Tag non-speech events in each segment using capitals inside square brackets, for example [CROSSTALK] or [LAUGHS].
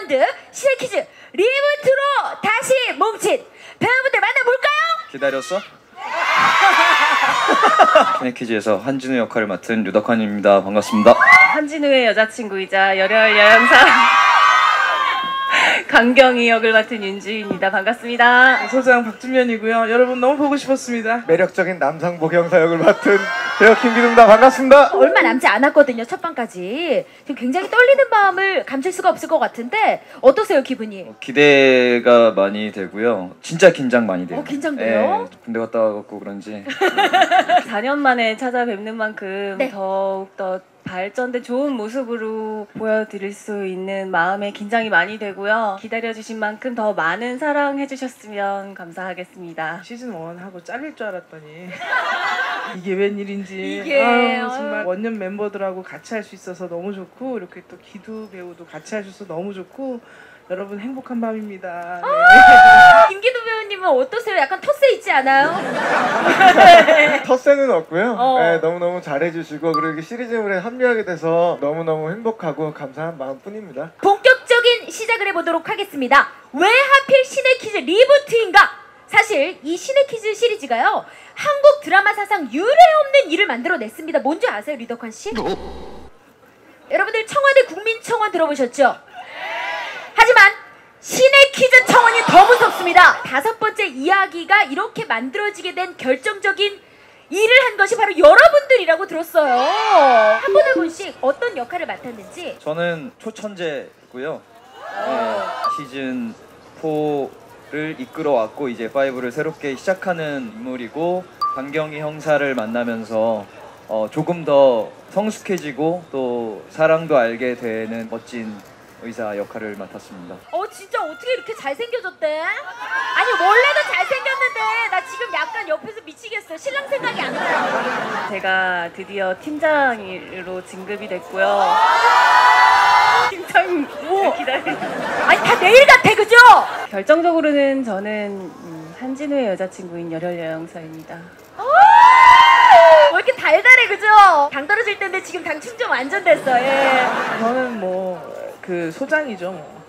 레전드 퀴즈 리부트로 다시 뭉친 배우분들 만나볼까요? 기다렸어? [LAUGHS] 신의 퀴즈에서 한진우 역할을 맡은 류덕환입니다. 반갑습니다. 한진우의 여자친구이자 열혈 여형사 강경희 역을 맡은 윤주입니다. 반갑습니다. 소장 박준면이고요. 여러분 너무 보고 싶었습니다. 매력적인 남상복 형사 역을 맡은 배우 김기둡니다 반갑습니다. 얼마 남지 않았거든요 첫 방까지 지금 굉장히 떨리는 마음을 감출 수가 없을 것 같은데 어떠세요 기분이? 어, 기대가 많이 되고요. 진짜 긴장 많이 돼요. 어, 긴장돼요? 예, 군대 갔다 와갖고 그런지 [LAUGHS] 4년 만에 찾아뵙는 만큼 네. 더욱 더 발전된 좋은 모습으로 보여드릴 수 있는 마음에 긴장이 많이 되고요. 기다려주신 만큼 더 많은 사랑 해주셨으면 감사하겠습니다. 시즌 1 하고 잘릴 줄 알았더니 [LAUGHS] 이게 웬일인지 이게, 아유. 정말 원년 멤버들하고 같이 할 수 있어서 너무 좋고 이렇게 또 기두 배우도 같이 할 수 있어서 너무 좋고 여러분 행복한 밤입니다. 네. [LAUGHS] 김기도 배우 님은 어떠세요? 약간 텃세 있지 않아요? [LAUGHS] 텃세는 없고요. 어. 네, 너무너무 잘해주시고 그리고 시리즈물에 합류하게 돼서 너무너무 행복하고 감사한 마음뿐입니다. 본격적인 시작을 해보도록 하겠습니다. 왜 하필 신의 퀴즈 리부트인가? 사실 이 신의 퀴즈 시리즈가요 한국 드라마 사상 유례 없는 일을 만들어냈습니다. 뭔지 아세요, 리덕환 씨? 여러분들 청와대 국민청원 들어보셨죠? 신의 퀴즈 청원이 더 무섭습니다. 다섯 번째 이야기가 이렇게 만들어지게 된 결정적인 일을 한 것이 바로 여러분들이라고 들었어요. 한 분 한 분씩 어떤 역할을 맡았는지 저는 초천재고요. 네, 시즌 4를 이끌어왔고 이제 5를 새롭게 시작하는 인물이고 강경희 형사를 만나면서 어, 조금 더 성숙해지고 또 사랑도 알게 되는 멋진 의사 역할을 맡았습니다. 어 진짜 어떻게 이렇게 잘생겨졌대? 아니 원래도 잘생겼는데 나 지금 약간 옆에서 미치겠어 신랑 생각이 안 나요 제가 드디어 팀장으로 진급이 됐고요. 팀장 뭐 기다려. 아니 다 내일 같아 그죠? 결정적으로는 저는 음, 한진우의 여자친구인 열혈 여영사입니다. 왜 이렇게 달달해 그죠? 당 떨어질 텐데 지금 당 충전 완전 됐어 예. 저는 뭐 그 소장이죠. 뭐.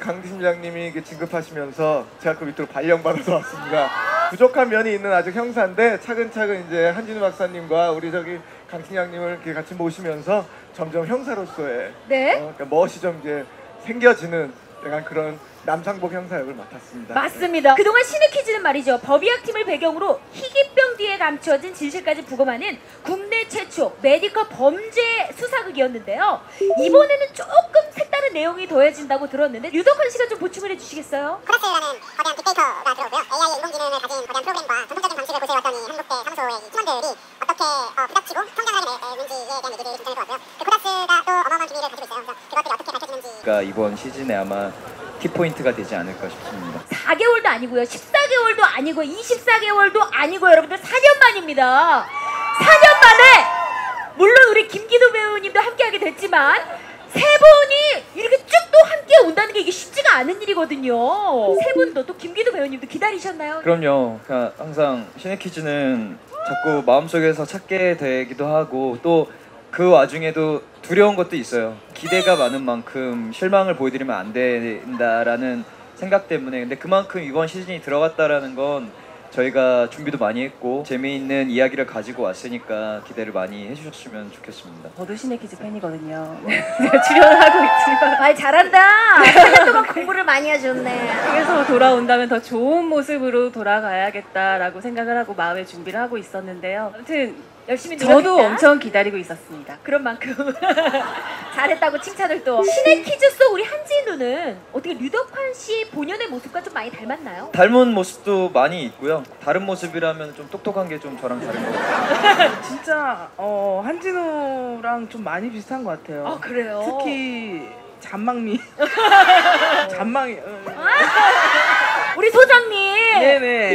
강 팀장님이 이렇게 진급하시면서 제가 그 밑으로 발령받아서 왔습니다. 부족한 면이 있는 아직 형사인데 차근차근 이제 한진우 박사님과 우리 저기 강 팀장님을 이렇게 같이 모시면서 점점 형사로서의 네? 어, 그러니까 멋이 좀 이제 생겨지는 약간 그런 남상복 형사 역을 맡았습니다. 맞습니다 그동안 신의 퀴즈는 말이죠 법의학팀을 배경으로 희귀병 뒤에 감춰진 진실까지 부검하는 국내 최초 메디컬 범죄 수사극이었는데요 이번에는 조금 색다른 내용이 더해진다고 들었는데 류덕환 씨가 좀 보충을 해주시겠어요? 코러스라는 거대한 빅데이터가 들어오고요. AI의 인공지능을 가진 거대한 프로그램과 전통적인 방식을 고수해왔던 이 한국대 사무소의 이 팀원들이 어떻게 어, 부닥치고 성장을 하게 되는지에 대한 얘기들이 좀 전해들어왔고요. 그 코러스가 또 어마어마한 비밀을 가지고 있어요. 그래서 그것들이 어떻게 밝혀지는지 그러니까 이번 시즌에 아마 키포인트가 되지 않을까 싶습니다. 4개월도 아니고요. 14개월도 아니고 24개월도 아니고 여러분들 4년 만입니다. 4년 만에 물론 우리 김기도 배우님도 함께하게 됐지만 세 분이 이렇게 쭉 또 함께 온다는 게 이게 쉽지가 않은 일이거든요. 세 분도 또 김기도 배우님도 기다리셨나요? 그럼요. 그러니까 항상 퀴즈는 자꾸 마음속에서 찾게 되기도 하고 또 그 와중에도 두려운 것도 있어요. 기대가 많은 만큼 실망을 보여드리면 안 된다라는 생각 때문에 근데 그만큼 이번 시즌이 들어갔다라는 건 저희가 준비도 많이 했고 재미있는 이야기를 가지고 왔으니까 기대를 많이 해주셨으면 좋겠습니다. 저도 신의 퀴즈 팬이거든요. [LAUGHS] 제가 출연하고 있지만 말 잘한다. 4년 동안 공부를 많이 하셨네. 그래서 돌아온다면 더 좋은 모습으로 돌아가야겠다라고 생각을 하고 마음의 준비를 하고 있었는데요. 아무튼 열심히 노력했다. 저도 엄청 기다리고 있었습니다. 그런 만큼 [LAUGHS] 잘했다고 칭찬을 또 신의 퀴즈 속 우리 한진우는 어떻게 류덕환 씨 본연의 모습과 좀 많이 닮았나요? 닮은 모습도 많이 있고요. 다른 모습이라면 좀 똑똑한 게 좀 저랑 다른 것 같아요. [LAUGHS] 진짜 어, 한진우랑 좀 많이 비슷한 것 같아요. 아 그래요? 특히 잔망미. [LAUGHS] 잔망이. 어, 우리 소장님 네네.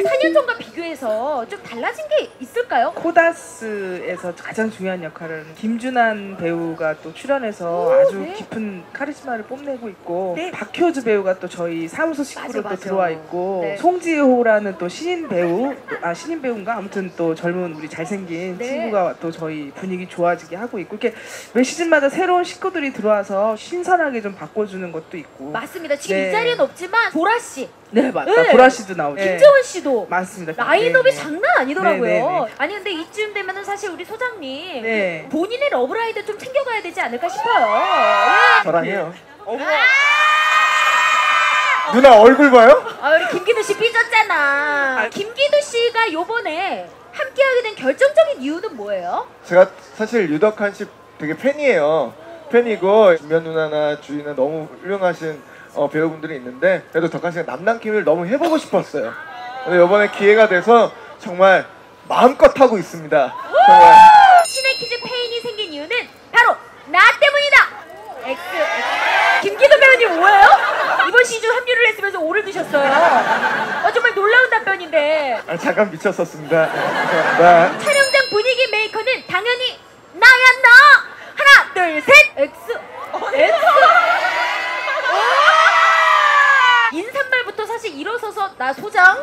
4년 전과 비교해서 좀 달라진 게 있을까요? 코다스에서 가장 중요한 역할을 김준한 배우가 또 출연해서 오, 아주 네. 깊은 카리스마를 뽐내고 있고 네. 박효주 배우가 또 저희 사무소 식구로 맞아, 또 맞아. 들어와 있고 네. 송지호라는 또 신인 배우 아 신인 배우인가 아무튼 또 젊은 우리 잘생긴 네. 친구가 또 저희 분위기 좋아지게 하고 있고 이렇게 매 시즌마다 새로운 식구들이 들어와서 신선하게 좀 바꿔주는 것도 있고 맞습니다. 지금 네. 이 자리엔 없지만 보라 씨, 네 맞다 네. 보라 씨도 나오죠 김재원 씨도 맞습니다 라인업이 네, 네. 장난 아니더라고요. 네, 네, 네. 아니 근데 이쯤 되면은 사실 우리 소장님 네. 본인의 러브라인 좀 챙겨가야 되지 않을까 싶어요. 예. 저랑요. 어머. 누나 얼굴 봐요? 아 우리 김기두 씨 삐졌잖아. 김기두 씨가 요번에 함께하게 된 결정적인 이유는 뭐예요? 제가 사실 유덕한 씨 되게 팬이에요. 팬이고 김면 누나나 주희나 너무 훌륭하신 어, 배우분들이 있는데 그래도 덕한 씨가 남남킴을 너무 해보고 싶었어요. 근데 이번에 기회가 돼서 정말 마음껏 하고 있습니다. 정말 퀴즈 페인이 생긴 이유는 바로 나 때문이다. X, X. 김기두 배우님 뭐예요? 이번 시즌 합류를 했으면서 오를 드셨어요. 어, 정말 놀라운 답변인데 아, 잠깐 미쳤었습니다. 감사합니다. 촬영장 분위기 메이커는 당연히 나야 나. 하나, 둘, 셋. X, X. 인사말부터 사실 나 소장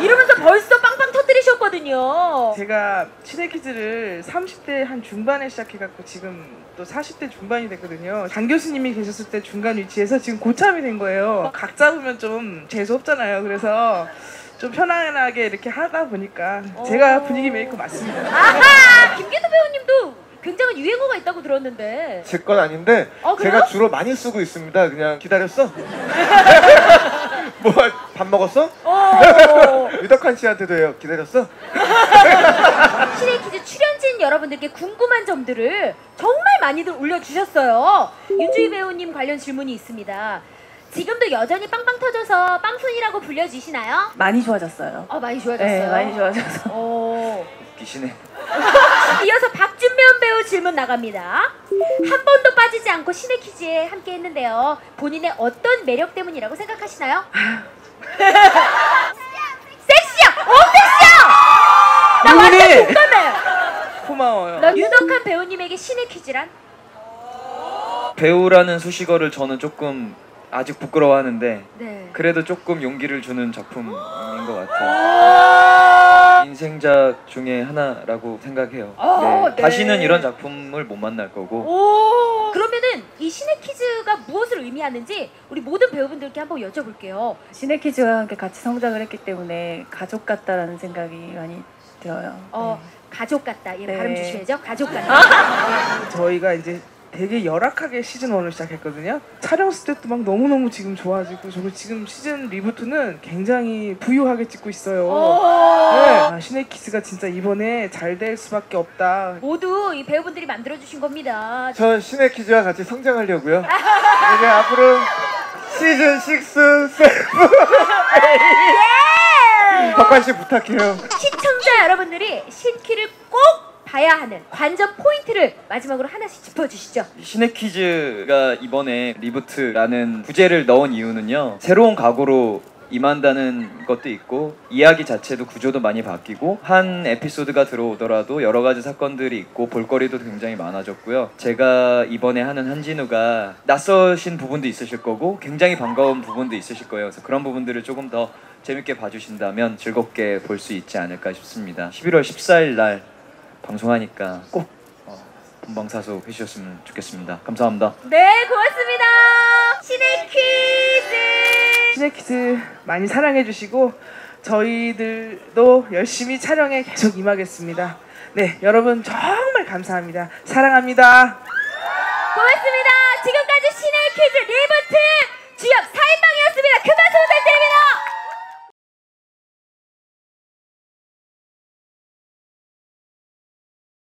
이러면서 벌써 빵빵 터뜨리셨거든요. 제가 치네 퀴즈를 30대 한 중반에 시작해갖고 지금 또 40대 중반이 됐거든요. 장 교수님이 계셨을 때 중간 위치에서 지금 고참이 된 거예요. 각 잡으면 좀 재수 없잖아요. 그래서 좀 편안하게 이렇게 하다 보니까 제가 분위기 메이커 맞습니다. 아하! 김기두 배우님도 굉장한 유행어가 있다고 들었는데. 제 건 아닌데 어, 그래요? 제가 주로 많이 쓰고 있습니다. 그냥 기다렸어? [LAUGHS] [LAUGHS] 뭐 밥 먹었어? 어. [LAUGHS] 류덕환 씨한테도 해요. 기다렸어? [LAUGHS] 신의 퀴즈 출연진 여러분들께 궁금한 점들을 정말 많이들 올려주셨어요. 윤주희 배우님 관련 질문이 있습니다. 지금도 여전히 빵빵 터져서 빵순이라고 불려지시나요? 많이 좋아졌어요. 어, 많이 좋아졌어요. 네, 많이 좋아져서. 어. 웃기시네. [LAUGHS] 이어서 박준면 배우 질문 나갑니다. 한 번도 빠지지 않고 신의 퀴즈에 함께 했는데요. 본인의 어떤 매력 때문이라고 생각하시나요? 섹시야! 어, 섹시야! 나 완전! 공감해! 고마워요. 나 유덕한 배우님에게 신의 퀴즈란? 배우라는 수식어를 저는 조금 아직 부끄러워하는데 네. 그래도 조금 용기를 주는 작품인 것 같아요. 인생작 중에 하나라고 생각해요. 어, 네. 네. 다시는 이런 작품을 못 만날 거고 오! 그러면은 이 신의 퀴즈가 무엇을 의미하는지 우리 모든 배우분들께 한번 여쭤볼게요. 시네키즈와 함께 같이 성장을 했기 때문에 가족 같다라는 생각이 많이 들어요. 어, 가족 같다. 얘 네. 발음 조심해죠. 가족 같다. 저희가 이제 되게 열악하게 시즌 1을 시작했거든요. 촬영 스텝도 막 너무너무 지금 좋아지고 저도 지금 시즌 리부트는 굉장히 부유하게 찍고 있어요. 오! 네. 아, 신의 퀴즈가 진짜 이번에 잘 될 수밖에 없다. 모두 이 배우분들이 만들어 주신 겁니다. 전 신의 퀴즈와 같이 성장하려고요. 이제 앞으로 시즌 6, 7, 덕환 씨 부탁해요. 시청자 여러분들이 신퀴를 꼭 봐야 하는 관전 포인트를 마지막으로 하나씩 짚어주시죠. 퀴즈가 이번에 리부트라는 부제를 넣은 이유는요. 새로운 각오로 임한다는 것도 있고 이야기 자체도 구조도 많이 바뀌고 한 에피소드가 들어오더라도 여러 가지 사건들이 있고 볼거리도 굉장히 많아졌고요. 제가 이번에 하는 한진우가 낯서신 부분도 있으실 거고 굉장히 반가운 부분도 있으실 거예요. 그래서 그런 부분들을 조금 더 재밌게 봐주신다면 즐겁게 볼 수 있지 않을까 싶습니다. 11월 14일 날 방송하니까 꼭 어, 본방사수 해주셨으면 좋겠습니다. 감사합니다. 네, 고맙습니다. 신의 퀴즈. 신의 퀴즈 많이 사랑해 주시고 저희들도 열심히 촬영에 계속 임하겠습니다. 네, 여러분 정말 감사합니다. 사랑합니다. 고맙습니다. 지금까지 신의 퀴즈 리부트 주역 사인방이었습니다.